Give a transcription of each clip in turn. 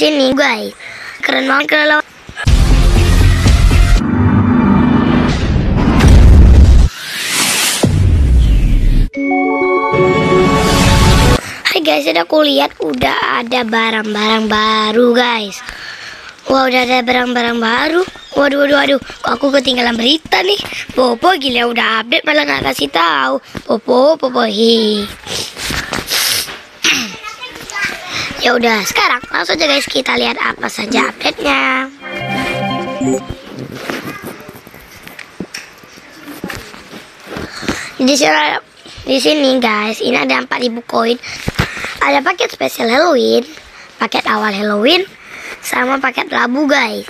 sini guys keren banget kalau Hai guys, ada aku lihat udah ada barang-barang baru guys. Wah, udah ada barang-barang baru. Waduh, waduh, waduh. Aku ketinggalan berita nih. Popo gila udah update malah nggak kasih tahu. Popo, Popo hi. Ya udah, sekarang langsung aja guys kita lihat apa saja update-nya. Di sini, di sini guys, ini ada 4000 koin. Ada paket spesial Halloween, paket awal Halloween, sama paket labu guys.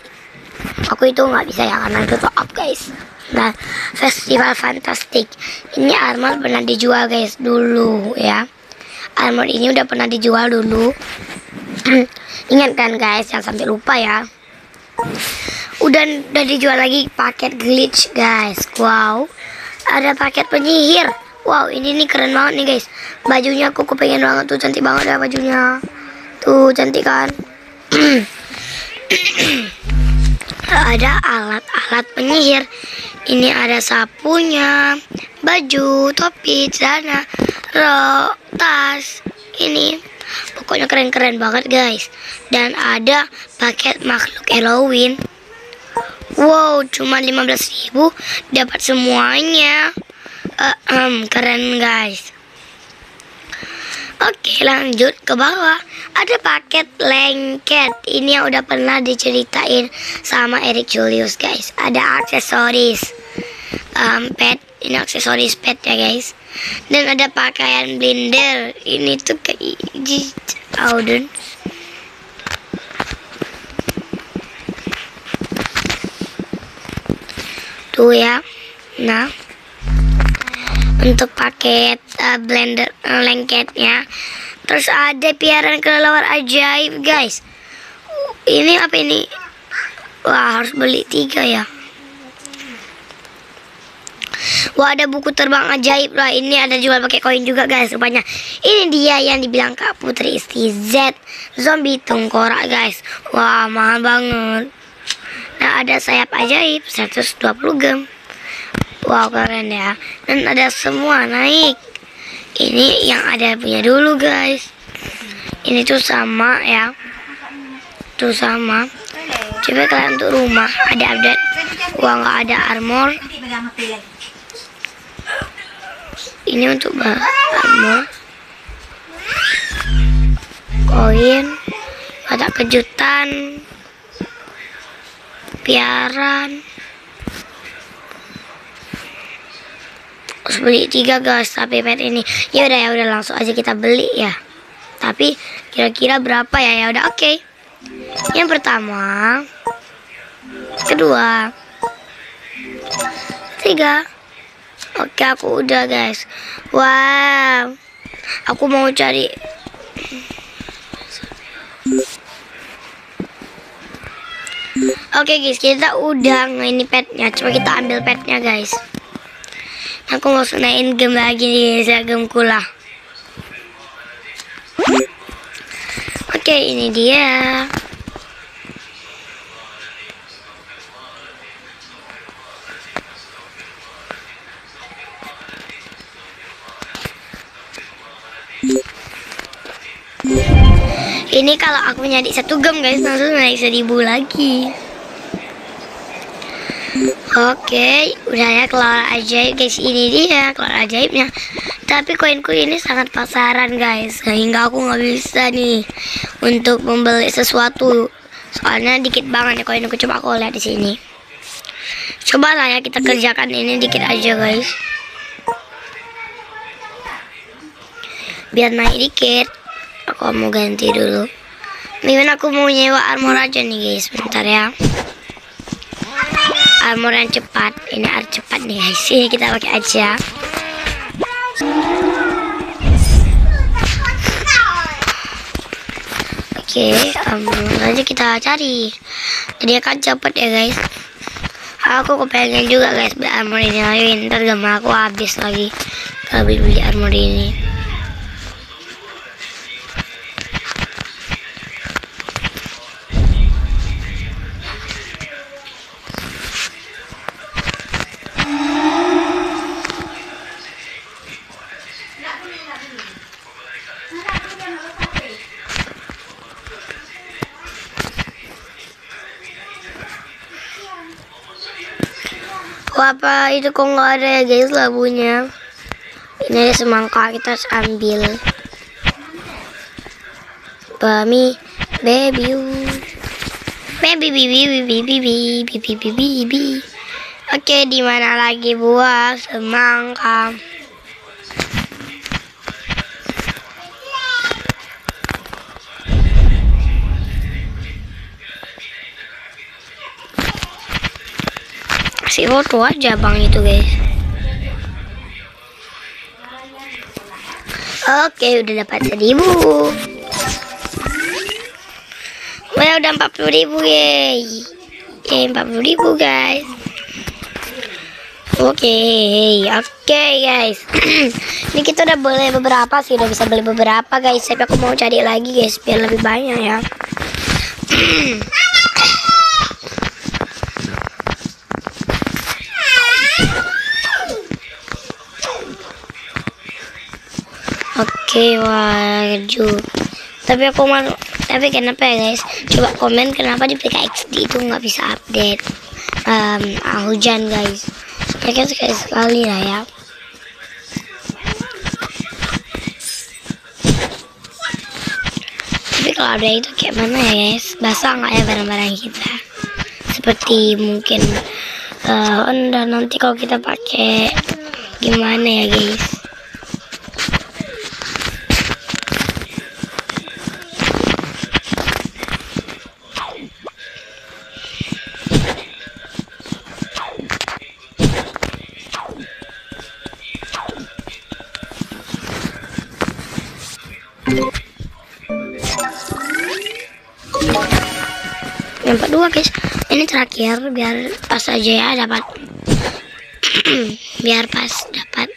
Aku itu nggak bisa ya karena itu top up guys. Nah, festival fantastik. Ini armor pernah dijual guys dulu ya. Armor ini udah pernah dijual dulu. Ingat kan guys, jangan sampai lupa ya. Udah udah dijual lagi paket glitch guys. Wow. Ada paket penyihir. Wow, ini nih keren banget nih guys. Bajunya aku kepengen banget tuh, cantik banget ya bajunya. Tuh, cantik kan? ada alat-alat penyihir. Ini ada sapunya, baju, topi, celana, rok, tas. Ini pokoknya keren-keren banget guys. Dan ada paket makhluk Halloween. Wow, cuma 15.000 dapat semuanya. Uh, um, keren guys. Oke lanjut ke bawah Ada paket lengket Ini yang udah pernah diceritain Sama Eric Julius guys Ada aksesoris um, Pet Ini aksesoris pet ya guys. Dan ada pakaian blender. Ini tuh kayak Auden Tuh ya. Nah. Untuk paket uh, blender uh, lengketnya. Terus ada piaran kelelawar ajaib guys. Ini apa ini? Wah harus beli tiga ya Wah ada buku terbang ajaib lah. Ini ada jual pakai koin juga guys. Rupanya. Ini dia yang dibilang Kak Putri Isti Z. Zombie tengkorak guys. Wah mahal banget. Nah ada sayap ajaib. 120 gem Wow keren ya. Dan ada semua naik. Ini yang ada punya dulu guys. Ini tuh sama ya. Tuh sama. Coba kalian untuk rumah. Ada update. Wah nggak ada armor Ini untuk armor Koin Ada kejutan Piaran. Harus beli tiga guys tapi pet ini. Ya udah ya udah langsung aja kita beli ya. Tapi kira-kira berapa ya? Ya udah oke. Okay. yang pertama kedua tiga oke aku udah guys wow aku mau cari Oke guys, kita udah ini petnya. Coba kita ambil petnya guys. Aku mau sunain game lagi nih, game kula. Oke, ini dia. Ini kalau aku nyari satu gem guys langsung naik seribu lagi. Oke, udah ya keluar ajaib guys. Ini dia keluar ajaibnya. Tapi koinku ini sangat pasaran guys, sehingga aku nggak bisa nih untuk membeli sesuatu. Soalnya dikit banget ya koinku. Coba aku lihat di sini. Coba lah ya kita kerjakan ini dikit aja guys. Biar naik dikit. Aku mau ganti dulu. Mungkin aku mau nyewa armor aja nih guys. Bentar ya. Armor yang cepat. Ini armor cepat nih guys. Ini kita pakai aja. Oke okay, um, aja kita cari. Jadi akan cepat ya guys. Aku kepengen juga guys beli armor ini lagi. Ntar gak aku habis lagi. Kalau beli, beli armor ini apa itu kok nggak ada ya guys labunya? Ini ada semangka kita harus ambil. Bami baby baby baby baby baby baby baby baby oke okay, di mana lagi buah semangka. Kasih foto aja bang itu guys. Oke udah dapat seribu. Wah udah 40 ribu yeay Yeay 40 ribu guys. Oke okay. Oke okay, guys. Ini kita udah boleh beberapa sih Udah bisa beli beberapa guys. Tapi aku mau cari lagi guys Biar lebih banyak ya Oke, waju. Tapi aku mau, tapi kenapa ya guys? Coba komen kenapa di PKXD itu nggak bisa update um, hujan guys. Kan sekali sekali lah ya. Tapi kalau ada itu kayak mana ya guys? Basah nggak ya barang-barang kita? Seperti mungkin uh, nanti kalau kita pakai gimana ya guys? Yang kedua guys ini terakhir biar pas aja ya dapat biar pas dapat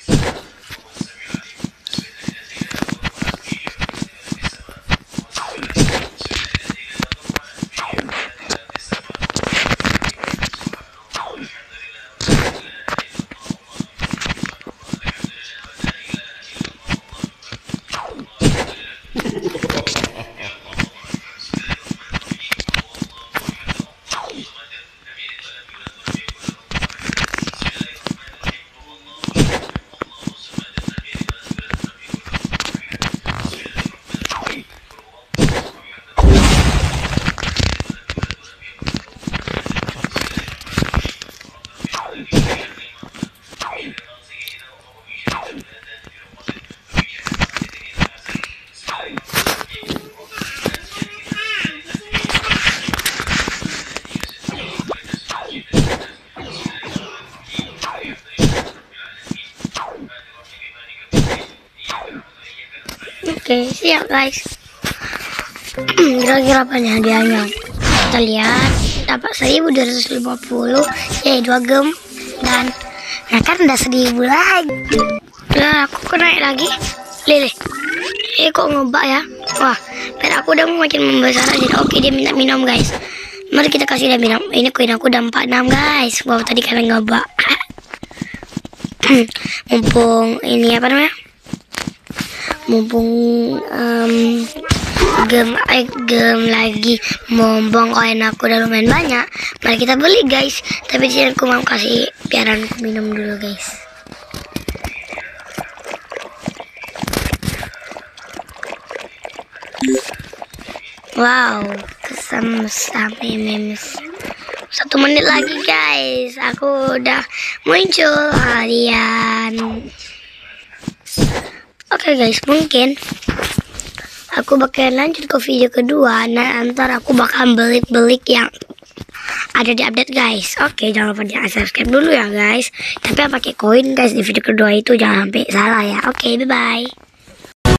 Oke, siap guys. Kira-kira apa nih hadiahnya? Kita lihat dapat 1250 ya dua gem dan nah kan udah 1000 lagi. Nah, aku kena naik lagi. Lele. Eh kok ngebak ya? Wah, pet aku udah makin membesar aja. Oke, dia minta minum guys. Mari kita kasih dia minum. Ini koin aku udah 46 guys. Wow, tadi kalian ngebak. Mumpung ini apa namanya? Mumpung um, gem eh, gem lagi mombong koin aku udah lumayan banyak. Mari kita beli guys. Tapi di sini aku mau kasih biaran aku minum dulu guys. Wow kesem sampai memes. Satu menit lagi guys. Aku udah muncul harian Oke guys, mungkin aku bakal lanjut ke video kedua. Nah, ntar aku bakal belik-belik yang ada di update guys. Oke, jangan lupa di subscribe dulu ya guys. Tapi pakai koin guys di video kedua itu jangan sampai salah ya. Oke, bye bye.